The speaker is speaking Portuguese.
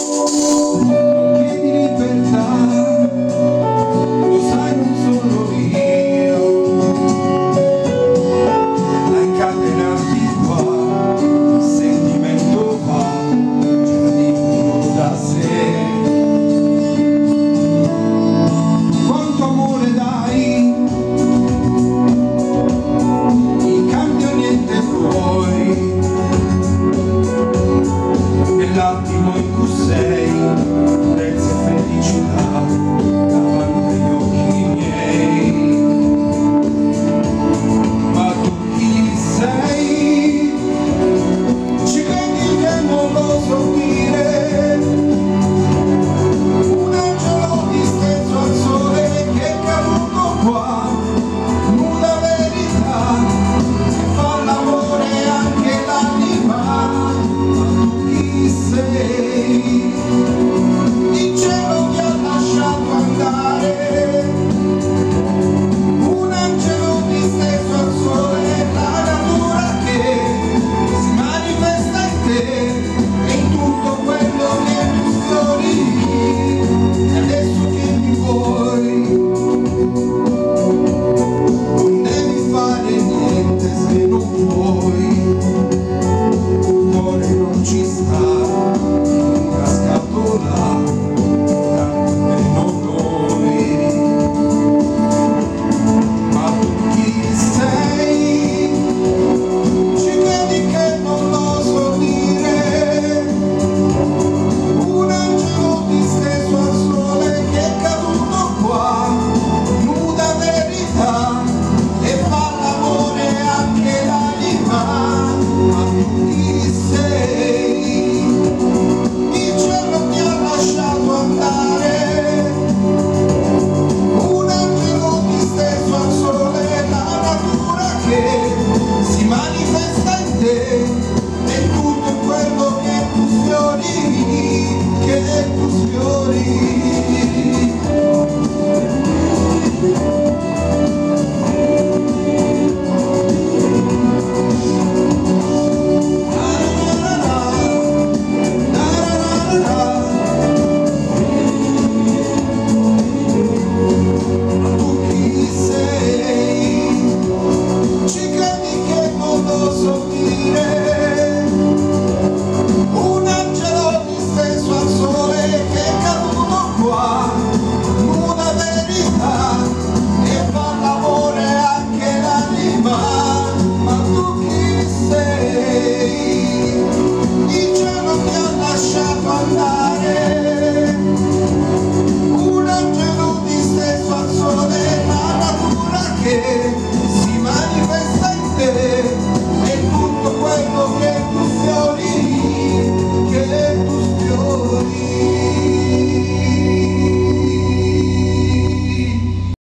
e tutto